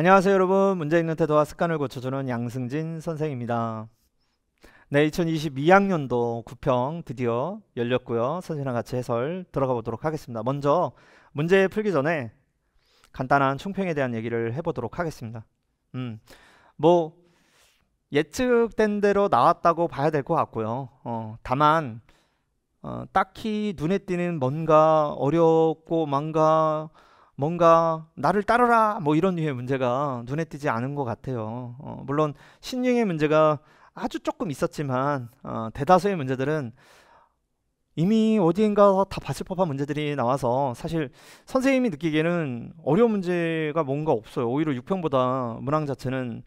안녕하세요 여러분. 문제 읽는 태도와 습관을 고쳐주는 양승진 선생입니다. 네 2022학년도 9평 드디어 열렸고요. 선생님랑 같이 해설 들어가 보도록 하겠습니다. 먼저 문제 풀기 전에 간단한 총평에 대한 얘기를 해보도록 하겠습니다. 음, 뭐 예측된 대로 나왔다고 봐야 될 것 같고요. 어, 다만 어, 딱히 눈에 띄는 뭔가 어렵고 뭔가 뭔가 나를 따르라 뭐 이런 류의 문제가 눈에 띄지 않은 것 같아요. 어, 물론 신중의 문제가 아주 조금 있었지만 어, 대다수의 문제들은 이미 어디인가 다 봤을 법한 문제들이 나와서 사실 선생님이 느끼기에는 어려운 문제가 뭔가 없어요. 오히려 6평보다 문항 자체는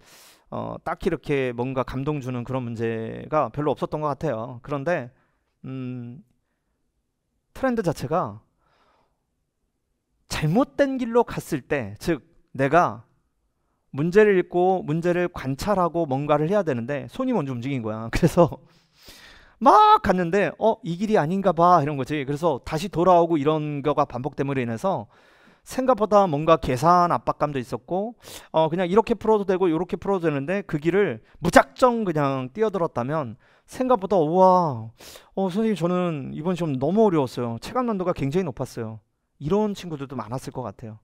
어, 딱히 이렇게 뭔가 감동 주는 그런 문제가 별로 없었던 것 같아요. 그런데 음, 트렌드 자체가 잘못된 길로 갔을 때, 즉 내가 문제를 읽고 문제를 관찰하고 뭔가를 해야 되는데 손이 먼저 움직인 거야. 그래서 막 갔는데 어 이 길이 아닌가 봐 이런 거지. 그래서 다시 돌아오고 이런 거가 반복됨으로 인해서 생각보다 뭔가 계산 압박감도 있었고 어 그냥 이렇게 풀어도 되고 이렇게 풀어도 되는데 그 길을 무작정 그냥 뛰어들었다면 생각보다 우와 어 선생님 저는 이번 시험 너무 어려웠어요. 체감 난도가 굉장히 높았어요. 이런 친구들도 많았을 것 같아요.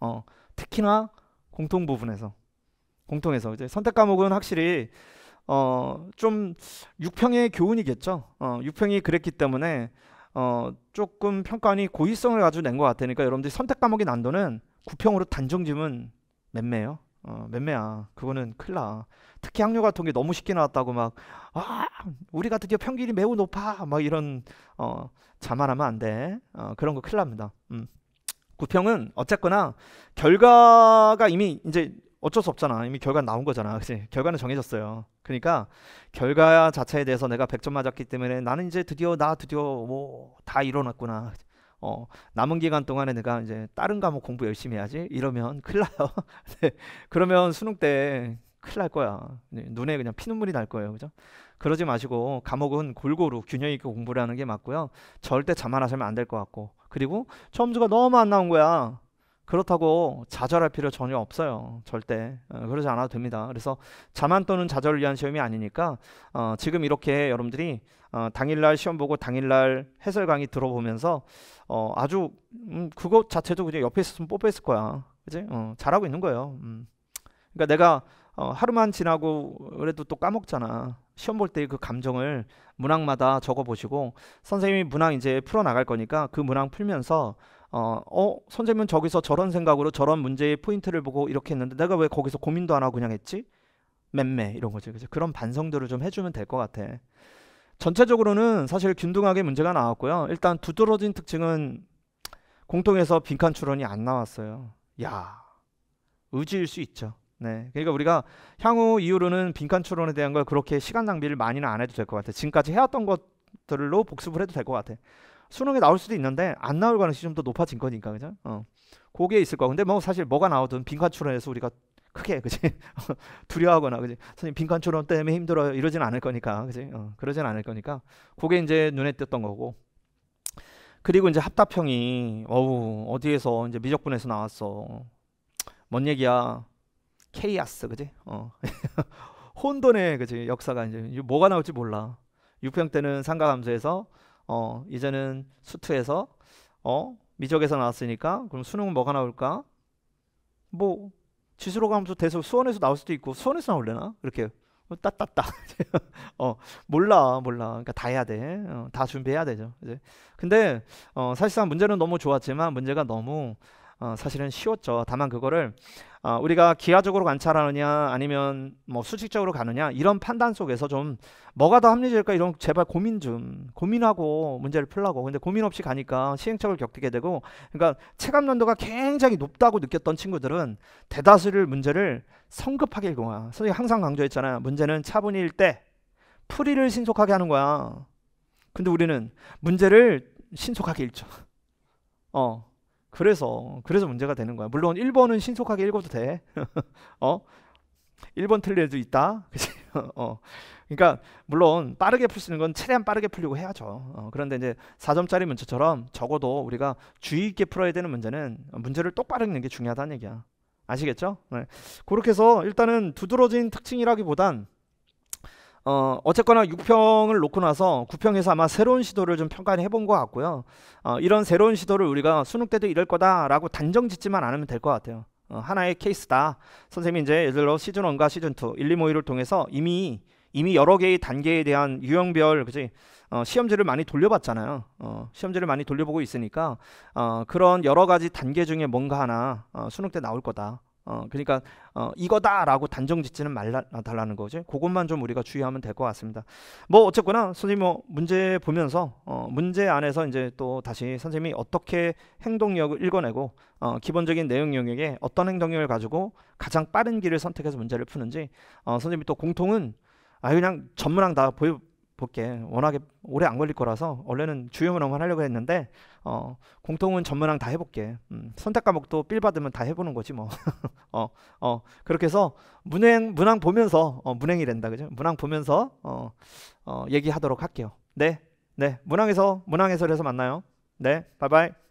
어, 특히나 공통 부분에서 공통에서 이제 선택 과목은 확실히 어, 좀 6평의 교훈이겠죠. 어, 6평이 그랬기 때문에 어, 조금 평가원이 고의성을 가지고 낸 것 같으니까 여러분들이 선택 과목의 난도는 9평으로 단정 지으면 맴매요. 어, 맴매야. 그거는 큰일 나. 특히 학력 같은 게 너무 쉽게 나왔다고 막, 아, 우리가 드디어 평균이 매우 높아. 막 이런, 어, 자만하면 안 돼. 어, 그런 거 큰일 납니다. 음. 구평은 어쨌거나 결과가 이미 이제 어쩔 수 없잖아. 이미 결과 나온 거잖아. 그치? 결과는 정해졌어요. 그러니까 결과 자체에 대해서 내가 100점 맞았기 때문에 나는 이제 드디어 나 드디어 뭐다 이뤄놨구나. 어, 남은 기간 동안에 내가 이제 다른 과목 공부 열심히 해야지. 이러면 큰일 나요. 네. 그러면 수능 때 큰일 날 거야. 네. 눈에 그냥 피눈물이 날 거예요. 그죠? 그러지 마시고 과목은 골고루 균형 있게 공부를 하는 게 맞고요. 절대 자만하시면 안 될 것 같고. 그리고 점수가 너무 안 나온 거야. 그렇다고 좌절할 필요 전혀 없어요. 절대 어, 그러지 않아도 됩니다. 그래서 자만 또는 좌절을 위한 시험이 아니니까 어, 지금 이렇게 여러분들이 어, 당일날 시험 보고 당일날 해설 강의 들어보면서 어, 아주 음, 그것 자체도 그냥 옆에 있었으면 뽀뽀했을 거야. 그지? 어, 잘하고 있는 거예요. 음. 그러니까 내가 어, 하루만 지나고 그래도 또 까먹잖아. 시험 볼 때 그 감정을 문항마다 적어 보시고 선생님이 문항 이제 풀어 나갈 거니까 그 문항 풀면서 어, 어, 선생님은 저기서 저런 생각으로 저런 문제의 포인트를 보고 이렇게 했는데 내가 왜 거기서 고민도 안 하고 그냥 했지? 맴매 이런 거지. 그죠? 그런 반성들을 좀 해주면 될 것 같아. 전체적으로는 사실 균등하게 문제가 나왔고요. 일단 두드러진 특징은 공통에서 빈칸 추론이 안 나왔어요. 야, 의지일 수 있죠. 네. 그러니까 우리가 향후 이후로는 빈칸 추론에 대한 걸 그렇게 시간 낭비를 많이는 안 해도 될 것 같아. 지금까지 해왔던 것들로 복습을 해도 될 것 같아. 수능에 나올 수도 있는데 안 나올 가능성이 좀 더 높아진 거니까 그죠? 어. 그게 있을 거야. 근데 뭐 사실 뭐가 나오든 빈칸 추론에서 우리가 크게 그지 두려워하거나 그지 선생님 빈칸 추론 때문에 힘들어요 이러진 않을 거니까 그지 어, 그러진 않을 거니까 그게 이제 눈에 띄었던 거고 그리고 이제 합답형이 어우 어디에서 이제 미적분에서 나왔어 뭔 얘기야 케이아스 그지? 어. 혼돈의 그지 역사가 이제 뭐가 나올지 몰라. 6평 때는 상가감수에서 어 이제는 수투에서 어 미적에서 나왔으니까 그럼 수능은 뭐가 나올까? 뭐 지수로 감수 대서 수원에서 나올 수도 있고 수원에서 나올래나? 이렇게 따따따 어 몰라 몰라 그러니까 다 해야 돼. 어, 다 준비해야 되죠. 이제 근데 어 사실상 문제는 너무 좋았지만 문제가 너무 어, 사실은 쉬웠죠. 다만 그거를 어, 우리가 기하적으로 관찰하느냐 아니면 뭐 수직적으로 가느냐 이런 판단 속에서 좀 뭐가 더 합리적일까 이런 제발 고민 좀 고민하고 문제를 풀라고 근데 고민 없이 가니까 시행착오를 겪게 되고 그러니까 체감 난도가 굉장히 높다고 느꼈던 친구들은 대다수를 문제를 성급하게 읽은 거야. 선생님 항상 강조했잖아요. 문제는 차분히일 때 풀이를 신속하게 하는 거야. 근데 우리는 문제를 신속하게 읽죠. 어. 그래서 그래서 문제가 되는 거야. 물론 1번은 신속하게 읽어도 돼. 어? 1번 틀릴 애도 있다. 그치? 어. 그러니까 물론 빠르게 풀 수 있는 건 최대한 빠르게 풀려고 해야죠. 어, 그런데 이제 4점짜리 문제처럼 적어도 우리가 주의 있게 풀어야 되는 문제는 문제를 똑바로 읽는 게 중요하다는 얘기야. 아시겠죠? 네. 그렇게 해서 일단은 두드러진 특징이라기보단 어, 어쨌거나 6평을 놓고 나서 9평에서 아마 새로운 시도를 좀 평가해 본 것 같고요. 어, 이런 새로운 시도를 우리가 수능 때도 이럴 거다라고 단정 짓지만 않으면 될 것 같아요. 어, 하나의 케이스다. 선생님이 이제 예를 들어 시즌 1과 시즌 2, 1, 2, 5위를 통해서 이미 이미 여러 개의 단계에 대한 유형별 그지 어, 시험지를 많이 돌려봤잖아요. 어, 시험지를 많이 돌려보고 있으니까 어, 그런 여러 가지 단계 중에 뭔가 하나 어, 수능 때 나올 거다. 어, 그러니까 어, 이거다라고 단정 짓지는 말라 달라는 거지. 그것만 좀 우리가 주의하면 될 것 같습니다. 뭐 어쨌거나 선생님 뭐 문제 보면서 어, 문제 안에서 이제 또 다시 선생님이 어떻게 행동력을 읽어내고 어, 기본적인 내용 영역에 어떤 행동력을 가지고 가장 빠른 길을 선택해서 문제를 푸는지 어, 선생님이 또 공통은 아 그냥 전문항 다 보여 볼게. 워낙에 오래 안 걸릴 거라서 원래는 주요 문항만 하려고 했는데 어, 공통은 전문항 다 해볼게. 음, 선택 과목도 빌 받으면 다 해보는 거지 뭐. 어, 어, 그렇게 해서 문행 문항 보면서 어, 문행이 된다 그죠? 문항 보면서 어, 어, 얘기하도록 할게요. 네, 네, 문항에서 문항 해설에서 만나요. 네, 바이바이.